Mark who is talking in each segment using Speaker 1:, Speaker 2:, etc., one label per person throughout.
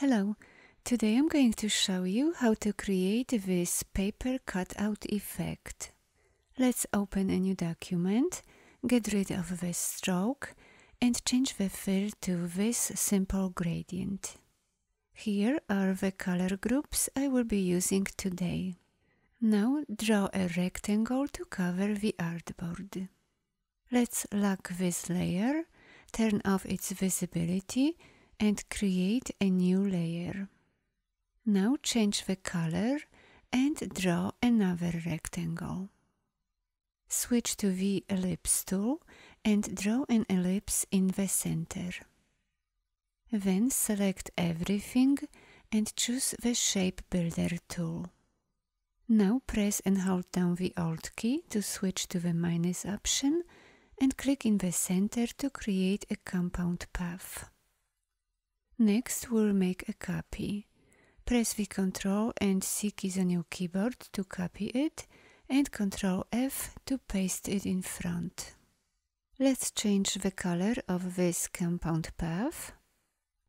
Speaker 1: Hello, today I'm going to show you how to create this paper cutout effect. Let's open a new document, get rid of this stroke and change the fill to this simple gradient. Here are the color groups I will be using today. Now draw a rectangle to cover the artboard. Let's lock this layer, turn off its visibility and create a new layer. Now change the color and draw another rectangle. Switch to the ellipse tool and draw an ellipse in the center. Then select everything and choose the Shape Builder tool. Now press and hold down the Alt key to switch to the minus option and click in the center to create a compound path. Next, we'll make a copy. Press the Ctrl and C keys on your keyboard to copy it and Ctrl F to paste it in front. Let's change the color of this compound path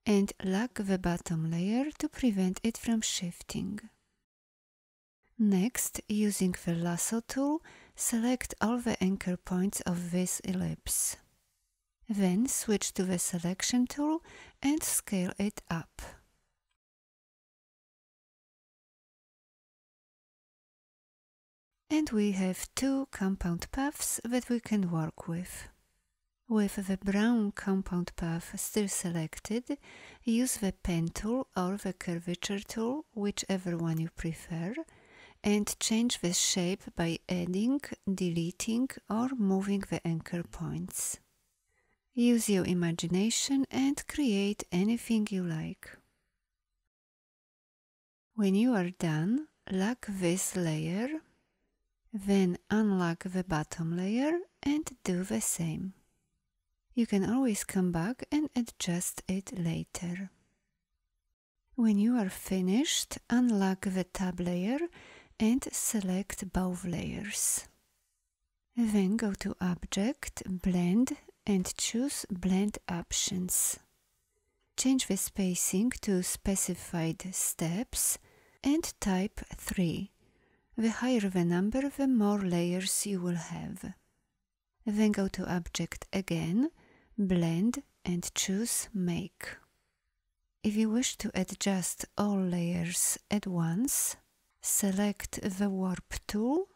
Speaker 1: and lock the bottom layer to prevent it from shifting. Next, using the lasso tool, select all the anchor points of this ellipse. Then switch to the selection tool and scale it up. And we have two compound paths that we can work with. With the brown compound path still selected, use the pen tool or the curvature tool, whichever one you prefer, and change the shape by adding, deleting or moving the anchor points. Use your imagination and create anything you like. When you are done, lock this layer, then unlock the bottom layer and do the same. You can always come back and adjust it later. When you are finished, unlock the tab layer and select both layers. Then go to Object, Blend and choose Blend Options. Change the spacing to specified steps and type 3. The higher the number, the more layers you will have. Then go to Object again, Blend and choose Make. If you wish to adjust all layers at once, select the Warp tool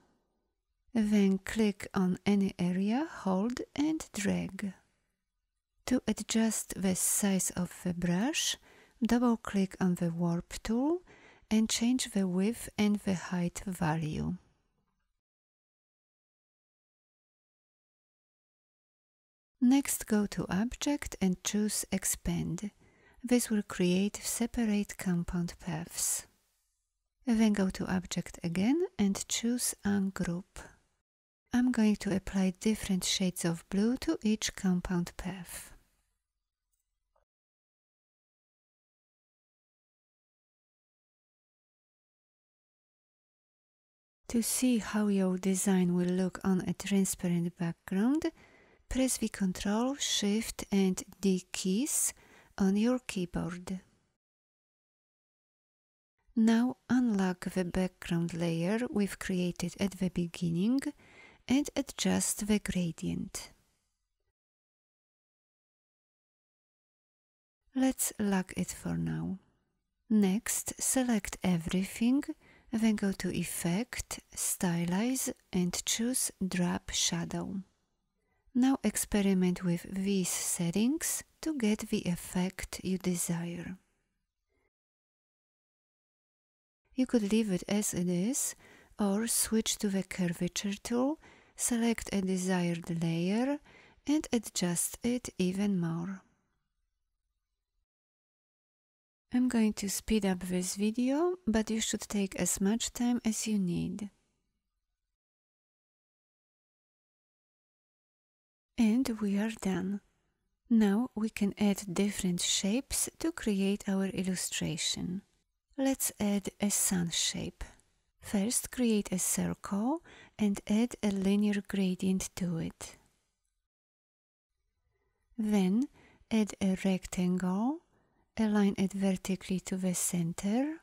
Speaker 1: then click on any area, hold and drag. To adjust the size of the brush, double click on the warp tool and change the width and the height value. Next go to Object and choose Expand. This will create separate compound paths. Then go to Object again and choose Ungroup. I'm going to apply different shades of blue to each compound path. To see how your design will look on a transparent background, press the Ctrl, Shift and D keys on your keyboard. Now unlock the background layer we've created at the beginning and adjust the gradient. Let's lock it for now. Next, select everything, then go to Effect, Stylize and choose Drop Shadow. Now experiment with these settings to get the effect you desire. You could leave it as it is or switch to the curvature tool, select a desired layer and adjust it even more. I'm going to speed up this video, but you should take as much time as you need. And we are done. Now we can add different shapes to create our illustration. Let's add a sun shape. First create a circle and add a linear gradient to it. Then add a rectangle align it vertically to the center,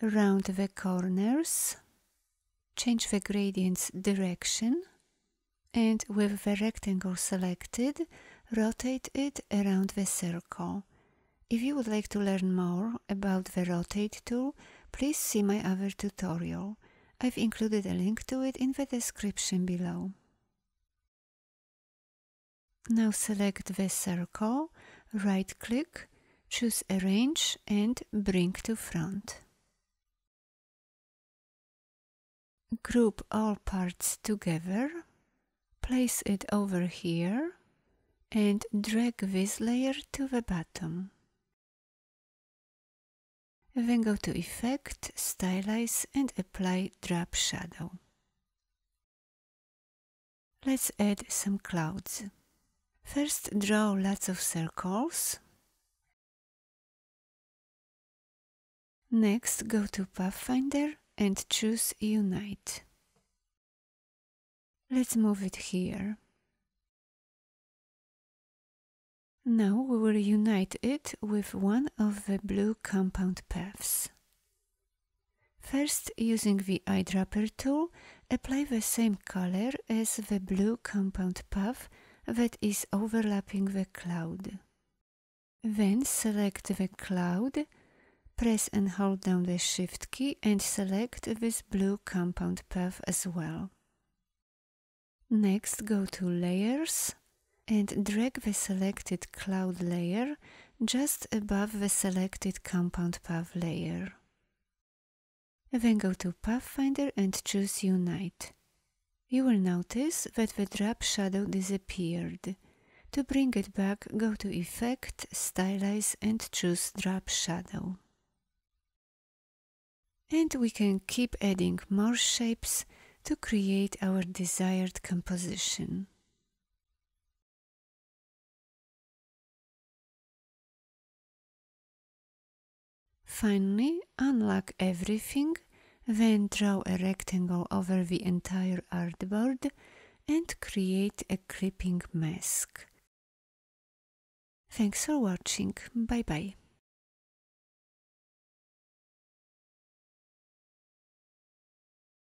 Speaker 1: round the corners, change the gradient's direction, and with the rectangle selected, rotate it around the circle. If you would like to learn more about the rotate tool, please see my other tutorial. I've included a link to it in the description below. Now select the circle, right click, choose arrange and bring to front. Group all parts together, place it over here and drag this layer to the bottom. Then go to Effect, Stylize and apply Drop Shadow. Let's add some clouds. First draw lots of circles. Next go to Pathfinder and choose Unite. Let's move it here. Now we will unite it with one of the blue compound paths. First, using the eyedropper tool, apply the same color as the blue compound path that is overlapping the cloud. Then select the cloud, press and hold down the Shift key and select this blue compound path as well. Next go to Layers and drag the selected cloud layer just above the selected compound path layer. Then go to Pathfinder and choose Unite. You will notice that the drop shadow disappeared. To bring it back, go to Effect, Stylize and choose Drop Shadow. And we can keep adding more shapes to create our desired composition. Finally, unlock everything, then draw a rectangle over the entire artboard and create a clipping mask. Thanks for watching, bye bye.